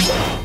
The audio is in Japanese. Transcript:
you